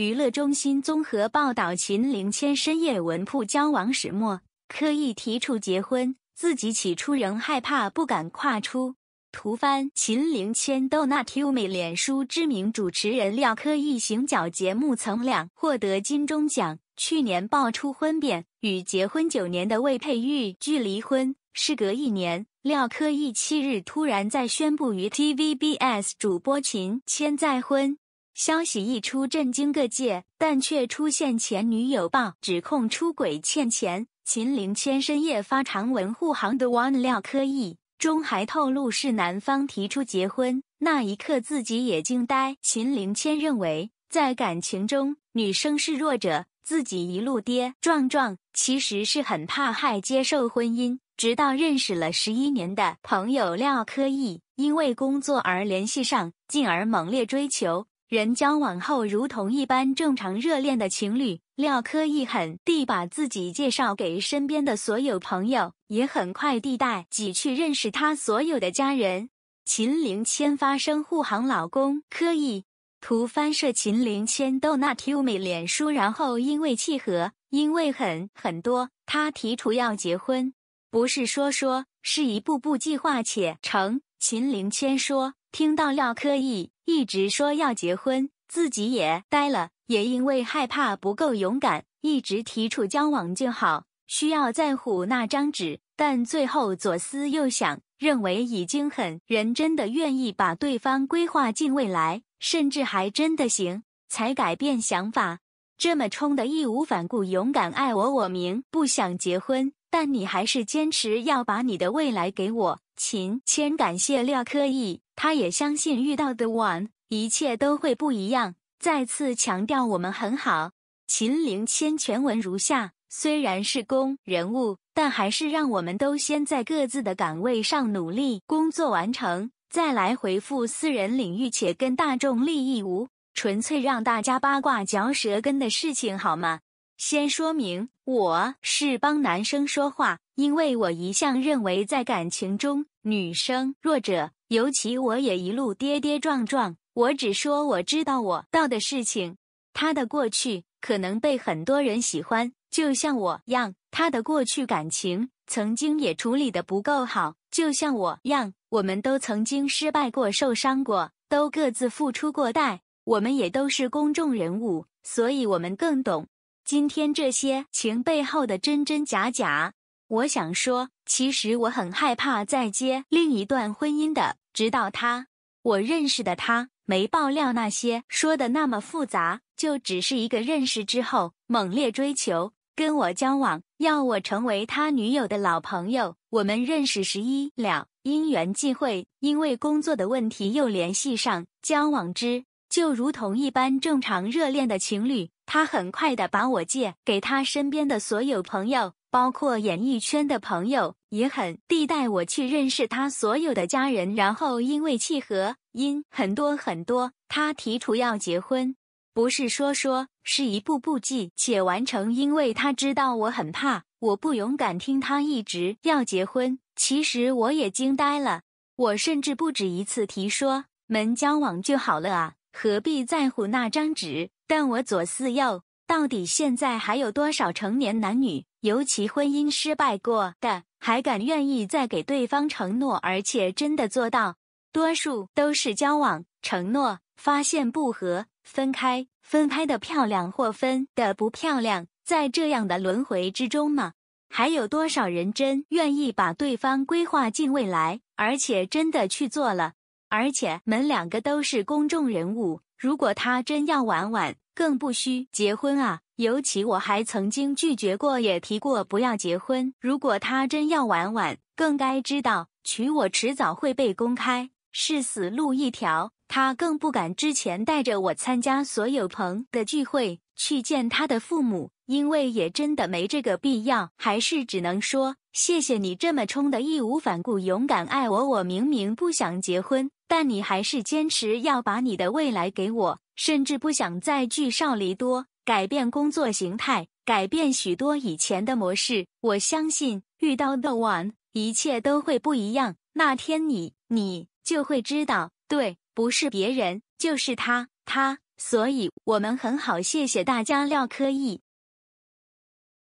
娱乐中心综合报道：秦凌谦深夜文铺交往始末，刻意提出结婚，自己起初仍害怕，不敢跨出。图翻秦凌谦 Donut Umi 脸书知名主持人廖科艺行脚节目曾两获得金钟奖，去年爆出婚变，与结婚九年的魏佩玉距离婚。事隔一年，廖科艺七日突然在宣布与 TVBS 主播秦谦再婚。消息一出，震惊各界，但却出现前女友曝指控出轨欠钱。秦凌谦深夜发长文护航的 One 廖科毅，中还透露是男方提出结婚，那一刻自己也惊呆。秦凌谦认为，在感情中，女生是弱者，自己一路跌撞撞，其实是很怕害接受婚姻。直到认识了十一年的朋友廖科毅，因为工作而联系上，进而猛烈追求。人交往后，如同一般正常热恋的情侣，廖科艺狠地把自己介绍给身边的所有朋友，也很快地带挤去认识他所有的家人。秦凌谦发声护航老公科艺，图翻摄秦凌谦逗那 Q 美脸书，然后因为契合，因为很很多，他提出要结婚，不是说说，是一步步计划且成。秦凌谦说。听到廖科艺一直说要结婚，自己也呆了，也因为害怕不够勇敢，一直提出交往就好，需要在乎那张纸。但最后左思右想，认为已经很人真的愿意把对方规划进未来，甚至还真的行，才改变想法。这么冲的义无反顾、勇敢爱我，我明不想结婚，但你还是坚持要把你的未来给我。秦谦感谢廖科义。他也相信遇到的 one 一切都会不一样，再次强调我们很好。秦岭谦全文如下：虽然是公人物，但还是让我们都先在各自的岗位上努力工作完成，再来回复私人领域且跟大众利益无纯粹让大家八卦嚼舌根的事情，好吗？先说明，我是帮男生说话，因为我一向认为在感情中，女生弱者。尤其我也一路跌跌撞撞，我只说我知道我到的事情。他的过去可能被很多人喜欢，就像我样；他的过去感情曾经也处理的不够好，就像我样。我们都曾经失败过、受伤过，都各自付出过代。我们也都是公众人物，所以我们更懂今天这些情背后的真真假假。我想说，其实我很害怕再接另一段婚姻的。直到他，我认识的他没爆料那些说的那么复杂，就只是一个认识之后猛烈追求，跟我交往，要我成为他女友的老朋友。我们认识十一了，因缘际会，因为工作的问题又联系上，交往之就如同一般正常热恋的情侣。他很快的把我借给他身边的所有朋友。包括演艺圈的朋友也很地带我去认识他所有的家人，然后因为契合，因很多很多，他提出要结婚，不是说说，是一步步记且完成。因为他知道我很怕，我不勇敢听他一直要结婚。其实我也惊呆了，我甚至不止一次提说，门交往就好了啊，何必在乎那张纸？但我左思右，到底现在还有多少成年男女？尤其婚姻失败过的，还敢愿意再给对方承诺，而且真的做到。多数都是交往承诺，发现不合分开，分开的漂亮或分的不漂亮，在这样的轮回之中吗？还有多少人真愿意把对方规划进未来，而且真的去做了？而且们两个都是公众人物，如果他真要玩玩，更不需结婚啊。尤其我还曾经拒绝过，也提过不要结婚。如果他真要玩玩，更该知道娶我迟早会被公开，是死路一条。他更不敢之前带着我参加所有朋的聚会，去见他的父母，因为也真的没这个必要。还是只能说谢谢你这么冲的义无反顾、勇敢爱我。我明明不想结婚，但你还是坚持要把你的未来给我，甚至不想再聚少离多。改变工作形态，改变许多以前的模式。我相信遇到 the one，一切都会不一样。那天你，你就会知道，对，不是别人，就是他，他。所以我们很好，谢谢大家，廖科义。